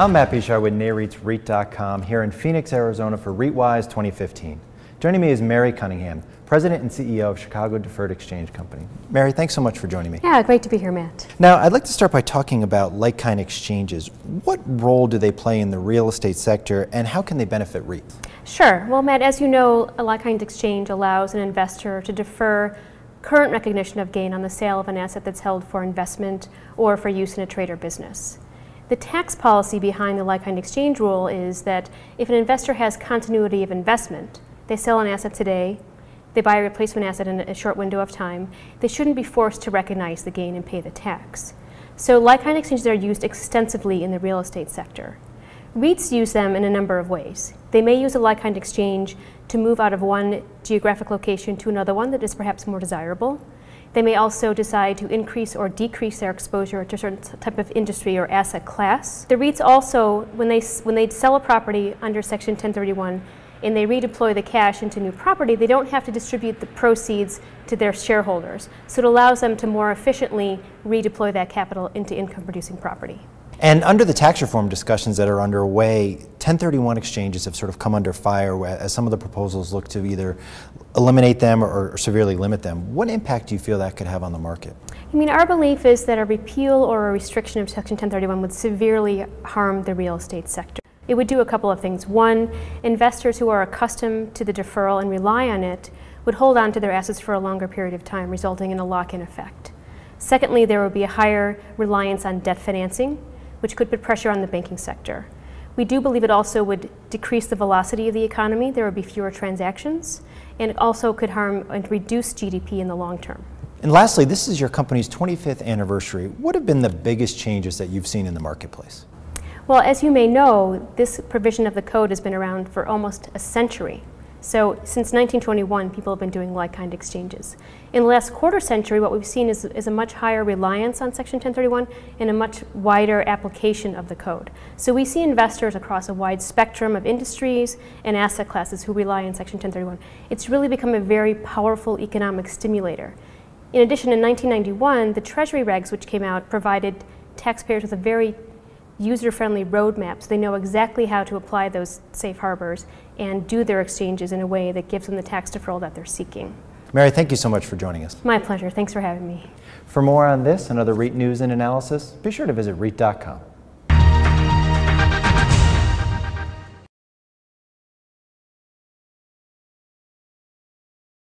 I'm Matt Pichard with NAREIT's REIT.com here in Phoenix, Arizona for REITwise 2015. Joining me is Mary Cunningham, President and CEO of Chicago Deferred Exchange Company. Mary, thanks so much for joining me. Yeah, great to be here, Matt. Now, I'd like to start by talking about like-kind exchanges. What role do they play in the real estate sector and how can they benefit REITs? Sure. Well, Matt, as you know, a like-kind exchange allows an investor to defer current recognition of gain on the sale of an asset that's held for investment or for use in a trade or business. The tax policy behind the like-kind exchange rule is that if an investor has continuity of investment, they sell an asset today, they buy a replacement asset in a short window of time, they shouldn't be forced to recognize the gain and pay the tax. So like-kind exchanges are used extensively in the real estate sector. REITs use them in a number of ways. They may use a like-kind exchange to move out of one geographic location to another one that is perhaps more desirable. They may also decide to increase or decrease their exposure to a certain type of industry or asset class. The REITs also, when they, when they sell a property under Section 1031, and they redeploy the cash into new property, they don't have to distribute the proceeds to their shareholders. So it allows them to more efficiently redeploy that capital into income producing property. And under the tax reform discussions that are underway, 1031 exchanges have sort of come under fire as some of the proposals look to either eliminate them or, severely limit them. What impact do you feel that could have on the market? I mean, our belief is that a repeal or a restriction of Section 1031 would severely harm the real estate sector. It would do a couple of things. One, investors who are accustomed to the deferral and rely on it would hold on to their assets for a longer period of time, resulting in a lock-in effect. Secondly, there would be a higher reliance on debt financing, which could put pressure on the banking sector. We do believe it also would decrease the velocity of the economy. There would be fewer transactions, and it also could harm and reduce GDP in the long term. And lastly, this is your company's 25th anniversary. What have been the biggest changes that you've seen in the marketplace? Well, as you may know, this provision of the code has been around for almost a century. So since 1921, people have been doing like-kind exchanges. In the last quarter century, what we've seen is, is, a much higher reliance on Section 1031 and a much wider application of the code. So we see investors across a wide spectrum of industries and asset classes who rely on Section 1031. It's really become a very powerful economic stimulator. In addition, in 1991, the Treasury regs, which came out, provided taxpayers with a very user-friendly roadmap so they know exactly how to apply those safe harbors and do their exchanges in a way that gives them the tax deferral that they're seeking. Mary, thank you so much for joining us. My pleasure. Thanks for having me. For more on this and other REIT news and analysis, be sure to visit REIT.com.